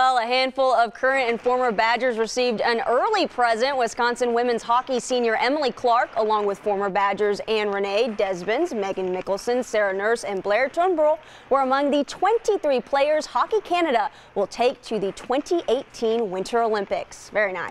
Well, a handful of current and former Badgers received an early present. Wisconsin women's hockey senior Emily Clark, along with former Badgers Ann Renee, Desbiens, Meaghan Mikkelson, Sarah Nurse, and Blair Turnbull, were among the 23 players Hockey Canada will take to the 2018 Winter Olympics. Very nice.